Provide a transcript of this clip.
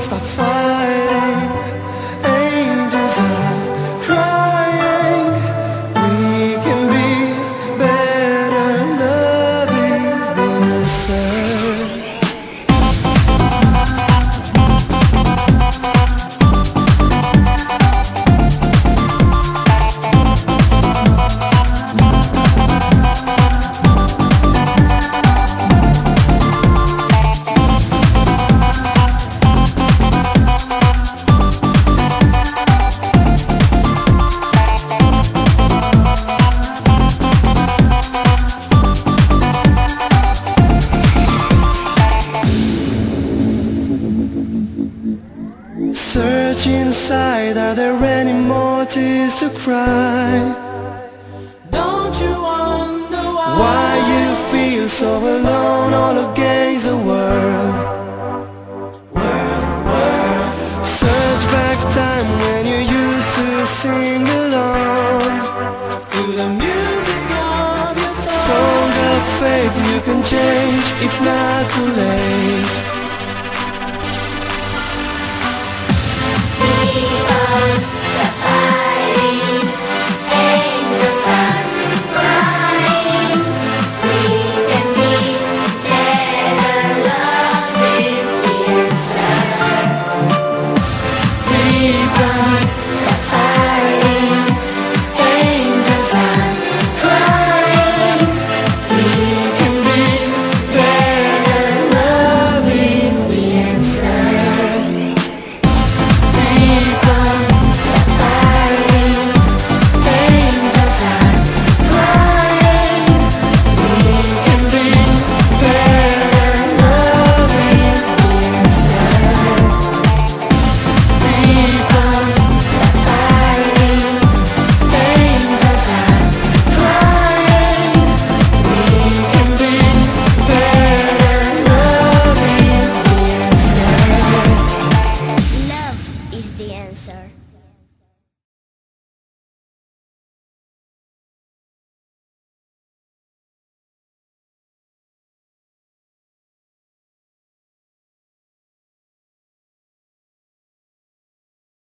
Stop fighting. Are there any more tears to cry? Don't you wonder why? Why you feel so alone all against the world? World, world? Search back time when you used to sing along. To the music of your song. Song of faith you can change, it's not too late. Are sir.